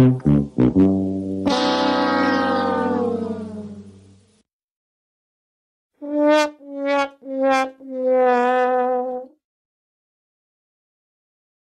Mm-hmm.